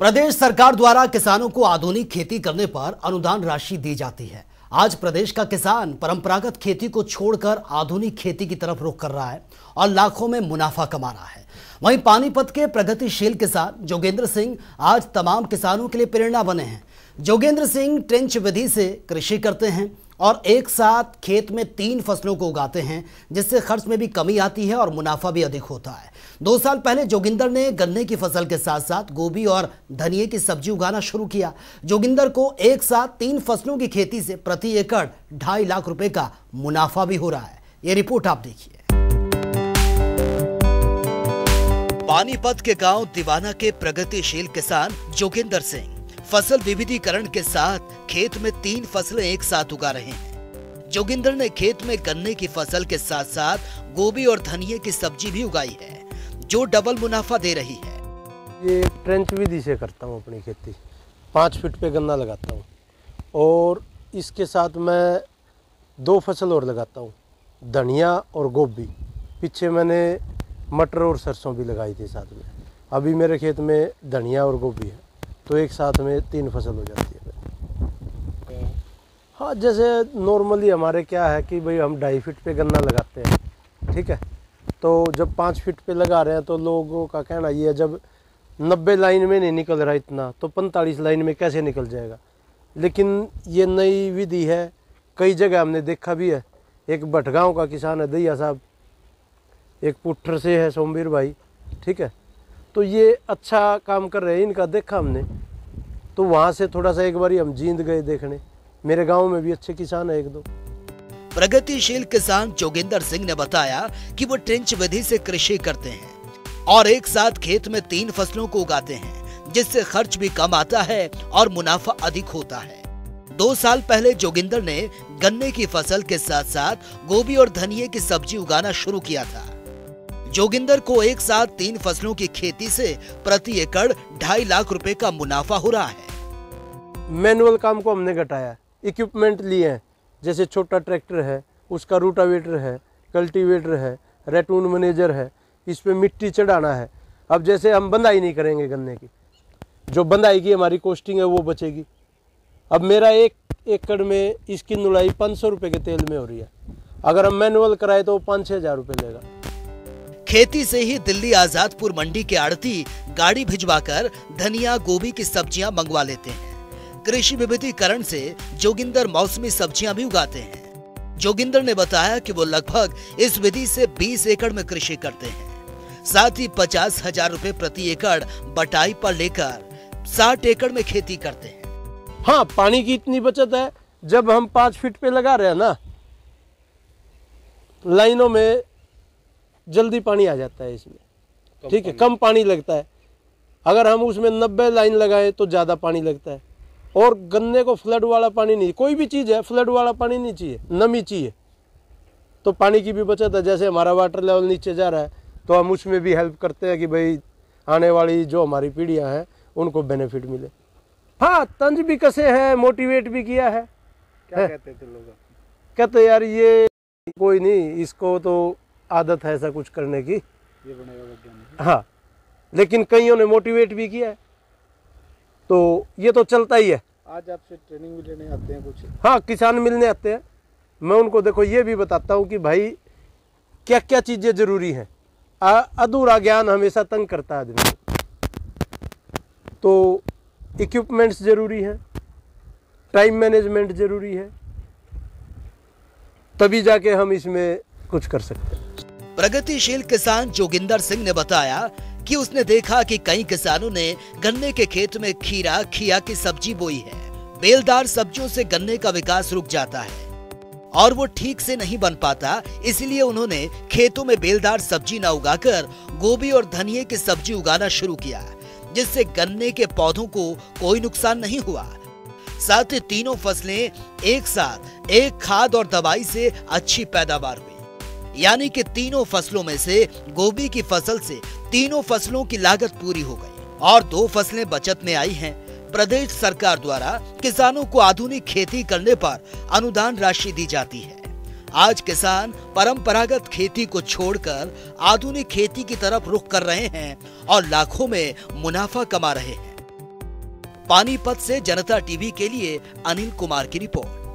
प्रदेश सरकार द्वारा किसानों को आधुनिक खेती करने पर अनुदान राशि दी जाती है। आज प्रदेश का किसान परंपरागत खेती को छोड़कर आधुनिक खेती की तरफ़ रुख कर रहा है और लाखों में मुनाफा कमा रहा है। वहीं पानीपत के प्रगतिशील किसान जोगेंद्र सिंह आज तमाम किसानों के लिए प्रेरणा बने हैं। जोगेंद्र सिंह ट्रेंच विधि से कृषि करते हैं। और एक साथ खेत में तीन फ़सलों को उगाते हैं, जिससे खर्च में भी कमी आती है और मुनाफा भी अधिक होता है। दो साल पहले जोगिंदर ने गन्ने की फ़सल के साथ साथ गोभी और धनिए की सब्ज़ी उगाना शुरू किया। जोगिंदर को एक साथ तीन फ़सलों की खेती से प्रति एकड़ ढाई लाख रुपए का मुनाफा भी हो रहा है। ये रिपोर्ट आप देखिए। पानीपत के गाँव दीवाना के प्रगतिशील किसान जोगिंदर सिंह फ़सल विविधीकरण के साथ खेत में तीन फ़सलें एक साथ उगा रहे हैं। जोगिंदर ने खेत में गन्ने की फ़सल के साथ साथ गोभी और धनिए की सब्ज़ी भी उगाई है, जो डबल मुनाफा दे रही है। ये ट्रेंच विधि से करता हूँ अपनी खेती। पाँच फीट पे गन्ना लगाता हूँ। और इसके साथ मैं दो फ़सल और लगाता हूँ, धनिया और गोभी। पीछे मैंने मटर और सरसों भी लगाई थी साथ में। अभी मेरे खेत में धनिया और गोभी है। तो एक साथ में तीन फ़सल हो जाती है। हाँ जैसे नॉर्मली हमारे क्या है कि भाई हम ढाई फीट पे गन्ना लगाते हैं ठीक है? तो जब पाँच फीट पे लगा रहे हैं तो लोगों का कहना ये है जब नब्बे लाइन में नहीं निकल रहा इतना तो पैंतालीस लाइन में कैसे निकल जाएगा? लेकिन ये नई विधि है कई जगह हमने देखा भी है। एक भटगांव का किसान है दैया साहब। एक पुट्ठर से है सोमवीर भाई ठीक है? तो ये अच्छा काम कर रहे हैं इनका देखा हमने। तो वहाँ से थोड़ा सा एक बार हम जींद गए देखने। मेरे गाँव में भी अच्छे किसान है एक दो। प्रगतिशील किसान जोगिंदर सिंह ने बताया कि वो ट्रेंच विधि से कृषि करते हैं और एक साथ खेत में तीन फ़सलों को उगाते हैं, जिससे खर्च भी कम आता है और मुनाफा अधिक होता है। दो साल पहले जोगिंदर ने गन्ने की फ़सल के साथ साथ गोभी और धनिये की सब्ज़ी उगाना शुरू किया था। जोगिंदर को एक साथ तीन फ़सलों की खेती से प्रति एकड़ ढाई लाख रुपए का मुनाफा हो रहा है। मैनुअल काम को हमने घटाया इक्विपमेंट लिए हैं। जैसे छोटा ट्रैक्टर है, उसका रूटावेटर है, कल्टीवेटर है, रेटून मैनेजर है, इस पर मिट्टी चढ़ाना है। अब जैसे हम बंदाई नहीं करेंगे गन्ने की, जो बंदाई की हमारी कॉस्टिंग है, वो बचेगी। अब मेरा एक एकड़ में इसकी नुलाई पाँच सौ रुपये के तेल में हो रही है। अगर हम मैनुअल कराए तो पाँच छः हज़ार रुपये लेगा। खेती से ही दिल्ली आजादपुर मंडी के आड़ती गाड़ी भिजवाकर धनिया, गोभी की सब्ज़ियाँ मंगवा लेते हैं। कृषि विविधीकरण से जोगिंदर मौसमी सब्ज़ियाँ भी उगाते हैं। जोगिंदर ने बताया कि वो लगभग इस विधि से 20 एकड़ में कृषि करते हैं। साथ ही पचास हज़ार रूपए प्रति एकड़ बटाई पर लेकर 60 एकड़ में खेती करते हैं। हाँ पानी की इतनी बचत है जब हम पाँच फीट पे लगा रहे हैं ना लाइनों में जल्दी पानी आ जाता है इसमें। ठीक है कम पानी लगता है। अगर हम उसमें नब्बे लाइन लगाएँ तो ज़्यादा पानी लगता है। और गन्ने को फ्लड वाला पानी नहीं कोई भी चीज़ है फ्लड वाला पानी नहीं चाहिए नमी चाहिए। तो पानी की भी बचत है जैसे हमारा वाटर लेवल नीचे जा रहा है तो हम उसमें भी हेल्प करते हैं कि भाई आने वाली जो हमारी पीढ़ियाँ हैं उनको बेनिफिट मिले। हाँ तंज भी कसे हैं मोटिवेट भी किया है। क्या है? कहते थे लोग? कहते यार ये कोई नहीं इसको तो आदत है ऐसा कुछ करने की। ये बनेगा हाँ। लेकिन कईयों ने मोटिवेट भी किया है। तो ये तो चलता ही है। आज आपसे ट्रेनिंग भी लेने आते हैं कुछ। हाँ किसान मिलने आते हैं। मैं उनको देखो ये भी बताता हूँ कि भाई क्या क्या चीज़ें ज़रूरी हैं। अधूरा ज्ञान हमेशा तंग करता है आदमी। तो इक्विपमेंट्स ज़रूरी हैं। टाइम मैनेजमेंट ज़रूरी है। तभी जाके हम इसमें कुछ कर सकते हैं। प्रगतिशील किसान जोगिंदर सिंह ने बताया कि उसने देखा कि कई किसानों ने गन्ने के खेत में खीरा, खिया की सब्ज़ी बोई है। बेलदार सब्जियों से गन्ने का विकास रुक जाता है और वो ठीक से नहीं बन पाता, इसलिए उन्होंने खेतों में बेलदार सब्ज़ी न उगाकर गोभी और धनिए की सब्ज़ी उगाना शुरू किया, जिससे गन्ने के पौधों को कोई नुकसान नहीं हुआ। साथ ही तीनों फ़सलें एक साथ, एक खाद और दवाई से अच्छी पैदावार यानी कि तीनों फ़सलों में से गोभी की फ़सल से तीनों फ़सलों की लागत पूरी हो गई और दो फ़सलें बचत में आई हैं। प्रदेश सरकार द्वारा किसानों को आधुनिक खेती करने पर अनुदान राशि दी जाती है। आज किसान परंपरागत खेती को छोड़कर आधुनिक खेती की तरफ़ रुख कर रहे हैं और लाखों में मुनाफा कमा रहे हैं। पानीपत से जनता टीवी के लिए अनिल कुमार की रिपोर्ट।